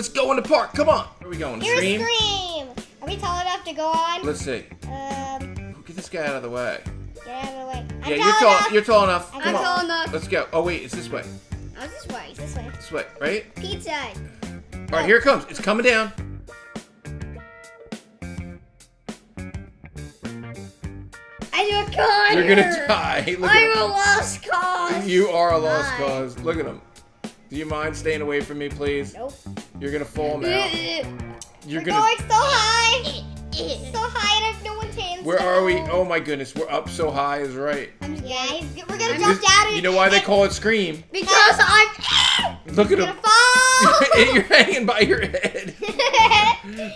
Let's go in the park. Come on. Where are we going? Here's Scream? Scream. Are we tall enough to go on? Let's see. Um, Get this guy out of the way. get out of the way. I'm yeah, you're tall. enough. You're tall enough. I'm Come on. enough. Let's go. Oh wait, it's this way. Oh, this way. This way. This way, right? Pizza. All right, here it comes. It's coming down. I'm a con. You're gonna die. Look I'm a lost cause. You are a lost Hi. cause. Look at him. Do you mind staying away from me, please? Nope. You're gonna fall now. Eh, eh. You're We're gonna. going so high. Eh, so high and I have no one's hands. Where are we? Oh my goodness, we're up so high is right. I'm guys, we're gonna I'm jump This- down. and- you know why they call it Scream? because I'm. Look at We're him. fall. You're hanging by your head.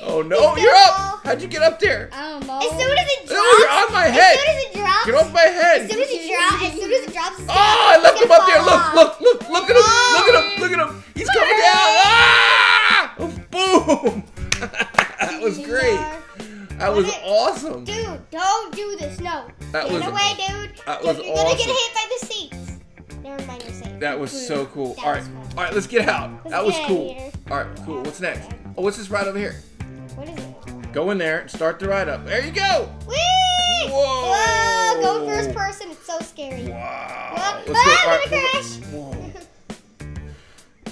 Oh no, gonna you're fall. up. How'd you get up there? I don't know. as soon as it No, drops. you're on my head. As soon as it drops. Get off my head. As soon as it drops. As soon as it drops. Oh, I left That Get was- away, dude. that You're- was You're gonna get hit by the seats. Never mind, you're safe. That was so cool. That All right, all right, let's get out. Let's That was cool. here. All right, cool. What's next? Oh, what's this ride over here? What is it? Go in there and start the ride up. There you go. Whee! Whoa. Whoa! Go first person. It's so scary. Wow. Whoa. Let's Ah, go. Right, gonna crash. Whoa.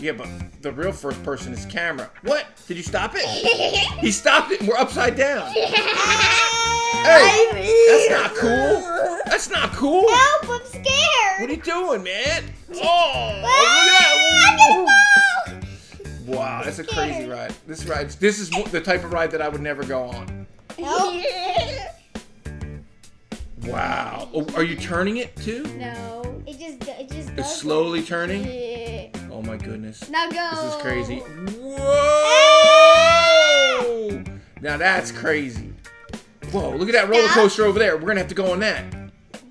Yeah, but the real first person is camera. What? Did you stop it? He stopped it and we're upside down. Hey, that's not cool. That's not cool. Help! I'm scared. What are you doing, man? Oh, Ah, look at that. Wow, that's a crazy ride. This ride, this is the type of ride that I would never go on. Help! Wow. Oh, are you turning it too? No. It just, it just It's slowly turning? Yeah. Oh my goodness. Now go. This is crazy. Whoa! Now that's crazy. Whoa, look at that roller coaster over there. We're gonna have to go on that.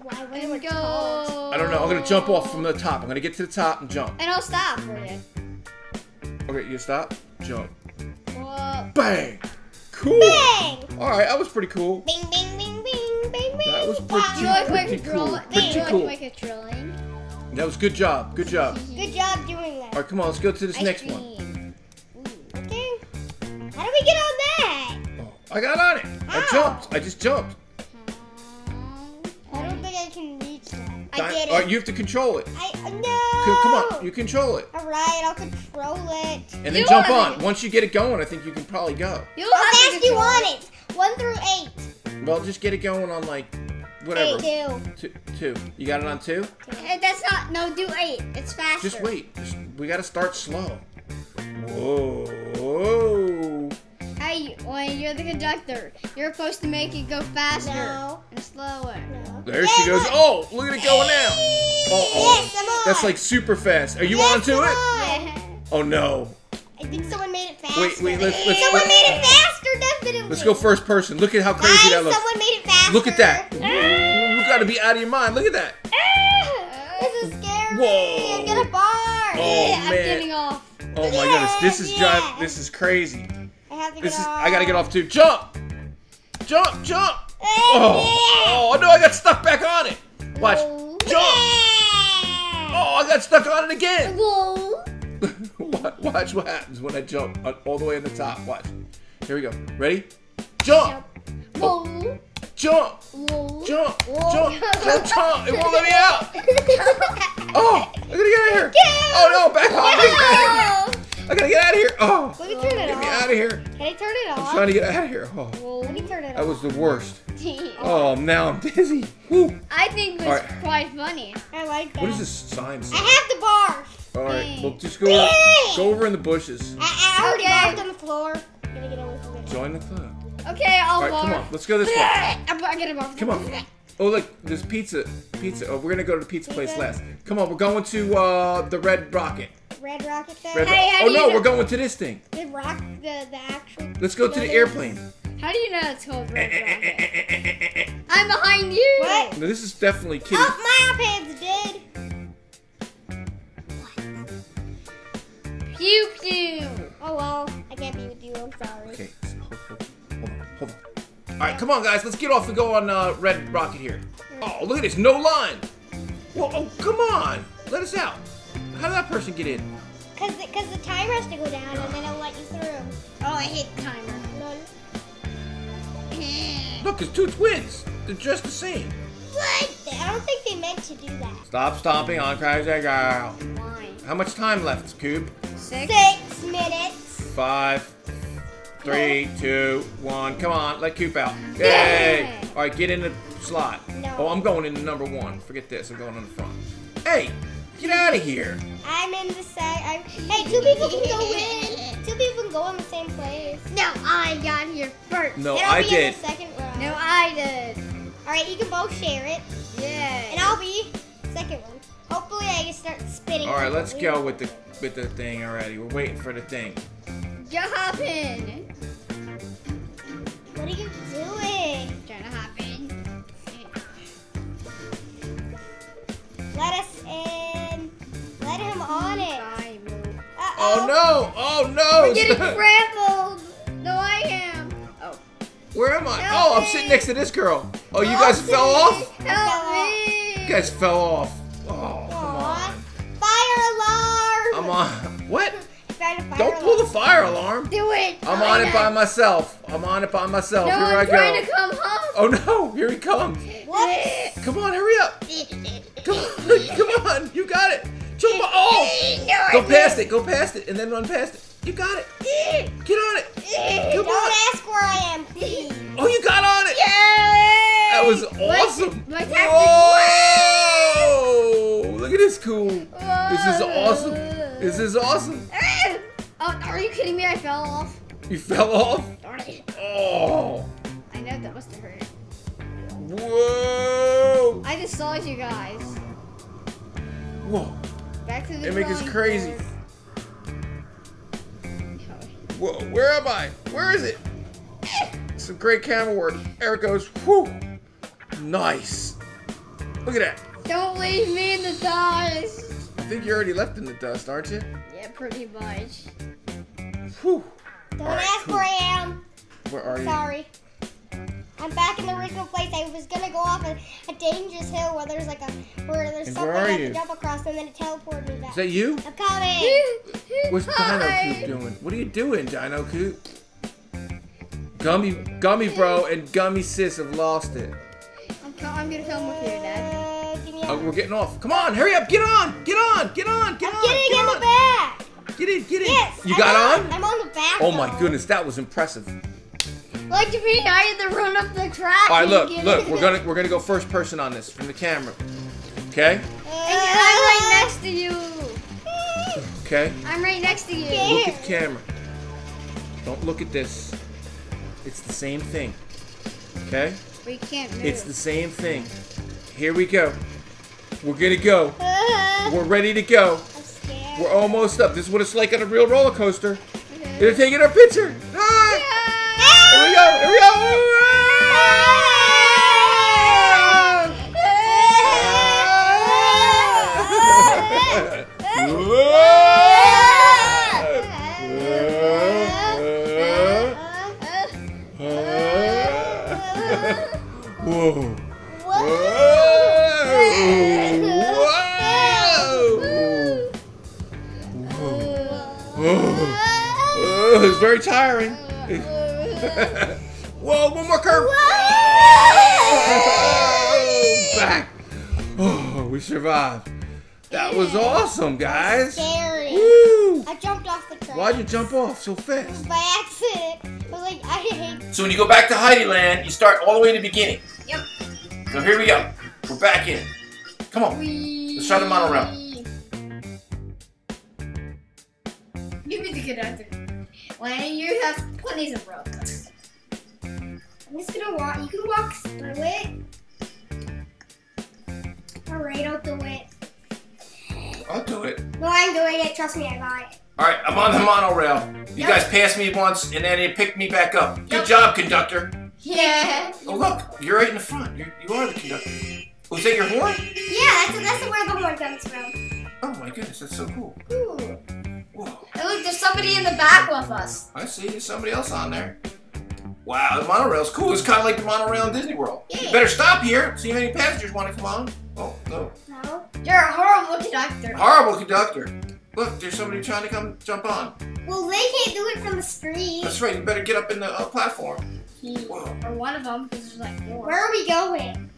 Why wonder And what go. I don't know. I'm gonna jump off from the top. I'm gonna get to the top and jump. And I'll stop for you. Okay, you stop. Jump. Whoa. Bang! Cool. Bang! Alright, that was pretty cool. Bing, bing, bing, bing, bing, bing. That was pretty, you like my pretty cool. Pretty you cool. like my? That was good job. Good job. Good job doing that. Alright, come on. Let's go to this Ice next one. cream. Okay. How do we get on that? I got on it. I jumped. I just jumped. I don't think I can reach that. I Di- did it. Alright, you have to control it. I uh, no. Come on, you control it. All right, I'll control it. And then You jump on. it. Once you get it going, I think you can probably go. You How have fast do you control want it? One through eight. Well, just get it going on like whatever. Eight, two. Two. two. You got it on two? Eh, That's not. No, do eight. It's faster. Just wait. Just, we got to start slow. Whoa. Whoa. Hey, when you're the conductor, you're supposed to make it go faster No. and slower. No. There she goes. Oh, look at it going now. Oh, oh. Yes, That's like super fast. Are you Yes, on to it? Yeah. Oh no. I think someone made it faster. Wait, wait, let's- let's- someone let's- made it faster, definitely. Let's go first person. Look at how crazy Guys, that looks. someone made it faster. Look at that. Ah. You got to be out of your mind. Look at that. Ah. This is scary. Whoa. I'm gonna barf. Oh, Yeah, I'm man. getting off. Oh my goodness. This is Yeah. drive. This is crazy. I have to This get is. off. I gotta get off too. Jump. Jump. Jump. Oh. Oh no! I got stuck back on it. Watch. Jump. Oh, I got stuck on it again. Whoa. Watch what happens when I jump all the way on the top. Watch. Here we go. Ready? Jump. Whoa. Jump. Whoa. Jump. Whoa. Jump. Jump. Jump. It won't let me out. Oh, I gotta get out of here. Get Oh no! Back off. out of here. Can I turn it off? I'm trying to get out of here. Oh, Whoa. Let me turn it that off. was the worst. Oh, now I'm dizzy. Whew. I think it was Alright. quite funny. I like that. What does this sign say? I have to barf. All right, Hey. well, just go over, go over in the bushes. I, I already Okay. barfed on the floor. I'm gonna get away from it. Join the club. Okay, I'll All right, come on, let's go this way. I'm, I'm gonna barf. Come on. Oh, look, there's pizza. Pizza. Oh, we're gonna go to the pizza place last. Come on, we're going to uh, the Red Rocket. Red rocket thing. Red Hey, Ro- how oh do no, know- we're going to this thing. The rock, the the actual. Let's go to the airplane. How do you know it's called Red eh, eh, eh, Rocket? I'm behind you. What? No, this is definitely kitty. Oh, my iPad's dead. Pew pew. Oh well, I can't be with you. I'm sorry. Okay, hold, hold, hold on, hold on. All right, come on, guys, let's get off and go on uh, Red Rocket here. Oh, look at this, no line. Whoa, oh, come on, let us out. How did that person get in? cause the, cause the timer has to go down and then it'll let you through. Oh, I hate the timer. None. Look, it's two twins. They're just the same. What? I don't think they meant to do that. Stop stomping on Crazy Girl. Why? How much time left, Coop? Six. Six minutes. Five, three, two, one. Come on, let Coop out. Yay! Yay! All right, get in the slot. No. Oh, I'm going in number one. Forget this. I'm going on the front. Hey, get out of here. I'm in the sec. I'm, hey, two people can go in. Two people can go in the same place. No, I got here first. No, And I'll I be did. in the second row. No, I did. All right, you can both share it, Yeah. and I'll be second one. Hopefully, I can start spinning. All right, let's go with the with the thing already. We're waiting for the thing. You Oh no! We're getting trampled. No, I am. Oh. Where am I? Help Oh, I'm sitting next to this girl. Oh, you guys fell off? Help me. You guys fell off. Oh, come on. Fire alarm. I'm on. What? Fire Don't pull the fire alarm. Do it. I'm on it by myself. I'm on it by myself. No, Here I'm I trying go. to come home. Oh no! Here he comes. Whoops. Come on, hurry up. Come on, come on. You got it. Jump. Oh! No, Go past it. Go past it, and then run past it. You got it. Get on it. Come Don't on. ask where I am, please. Oh, you got on it. Yay! That was awesome. My, tactic Whoa! Look at this cool. This is awesome. This is awesome. Oh, are you kidding me? I fell off. You fell off. Darn it. Oh. I know that must have hurt. Whoa. I just saw you guys. Whoa. Back to the They make us crazy. board. Whoa. Where am I? Where is it? Some great camera work. There it goes. Whew. Nice. Look at that. Don't leave me in the dust. I think you're already left in the dust, aren't you? Yeah, pretty much. Whew. Don't right, ask cool. where I am. Where are you? Sorry. I'm back in the original place. I was gonna go off a, a dangerous hill where there's like a where there's And something where I have you? to jump across, and then it teleported me back. Is that you? I'm coming. What's Dino Coop doing? What are you doing, Dino Coop? Gummy, Gummy Bro, and Gummy Sis have lost it. I'm, co- I'm gonna come with you, Dad. Uh, give me a- Oh, we're getting off. Come on, hurry up! Get on! Get on! Get on! Get I'm on! getting get in on. the back. Get in! Get in! Yes. You I'm got on? I'm on the back. Oh my goodness, that was impressive. Like to me, I had to run up the track. All right, look, look. in. We're gonna we're gonna go first person on this from the camera. Okay? And I'm right next to you. Okay. I'm right next to you. Look at the camera. Don't look at this. It's the same thing. Okay? We can't move. It's the same thing. Here we go. We're gonna go. We're ready to go. I'm scared. We're almost up. This is what it's like on a real roller coaster. They're taking our picture. Ah! Here we go. Here we go. Whoa. Whoa. Whoa. Oh, it's very tiring. Whoa, one more curve. Back. Oh, we survived. That was awesome, guys. Scary. Woo. I jumped off the train. Why'd you jump off so fast? By accident. I was like, I hate. So when you go back to Heidi Land, you start all the way in the beginning. Yep. So here we go. We're back in. Come on. Let's try the monorail. Give me the conductor. When you have plenty of rope. I'm just gonna walk. You can walk through it. Alright, I'll do it. I'll do it. No, I'm doing it. Trust me, I got it. All right, I'm on the monorail. You Yep. guys passed me once, and then you picked me back up. Good Yep. job, conductor. Yeah. Oh look, you're right in the front. You're, you are the conductor. Oh, Was that your horn? Yeah, that's that's where the horn comes from. Oh my goodness, that's so cool. Ooh. Whoa, And look, there's somebody in the back with us. I see. There's somebody else on there. Wow, the monorail's cool. It's kind of like the monorail in Disney World. You better stop here. See if any passengers want to come on. Oh no, No. You're a horrible conductor. horrible conductor. Look, there's somebody trying to come jump on. Well, they can't do it from the street. That's right. You better get up in the uh, platform. Whoa. Or one of them, because there's like four. Where are we going?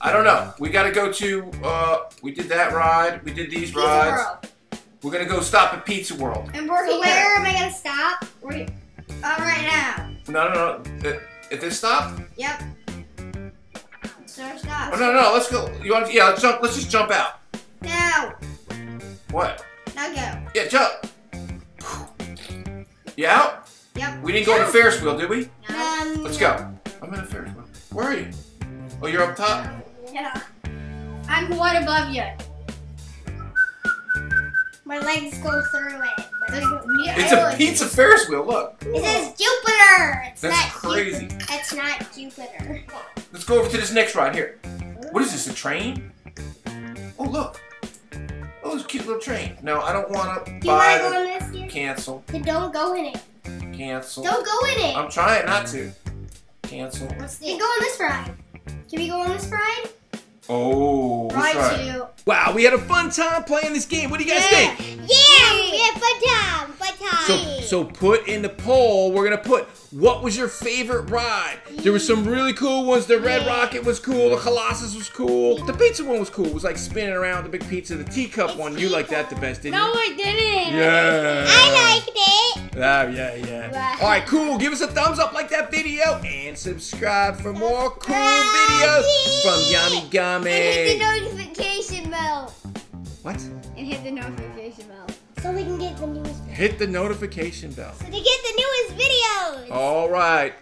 I don't know. We got to go to. Uh, we did that ride. We did these Pizza rides. World. We're gonna go stop at Pizza World. And we're So where am I gonna stop? We're uh, right now. No, no, no. At this stop? Yep. Oh stop. no, no. Let's go. You want? To, Yeah. Let's jump. Let's just jump out. Now. What? Now go. Yeah, jump. You out? Yep. We didn't go on the Ferris wheel, did we? Um, Let's go. I'm in a Ferris wheel. Where are you? Oh, you're up top. Yeah. I'm one above you. My legs go through it. but I don't- It's a pizza Ferris wheel. Look. It says Jupiter. It's That's not crazy. Jupiter. It's not Jupiter. Let's go over to this next ride here. What is this? A train? Oh, look. Oh, it's a cute little train. No, I don't want to Do you want to go buy on this the cancel. Then don't go in it. Cancel. Don't go in it. I'm trying not to. Cancel. What's Then this? go on this ride. Can we go on this ride? Oh, which Right ride? to. Wow, we had a fun time playing this game. What do you guys Yeah. think? So, so put in the poll. We're gonna put what was your favorite ride. There were some really cool ones. The Red. Rocket was cool. The Colossos was cool. The pizza one was cool. It was like spinning around the big pizza. The teacup It's one, you liked that the best, didn't No, you? No, I didn't. Yeah. I liked it. Ah, yeah, yeah. All right, cool. Give us a thumbs up, like that video, and subscribe for more cool videos from Yummy And hit the notification bell. What? And hit the notification bell. So we can get the newest. Hit the notification bell. So to get the newest videos. All right.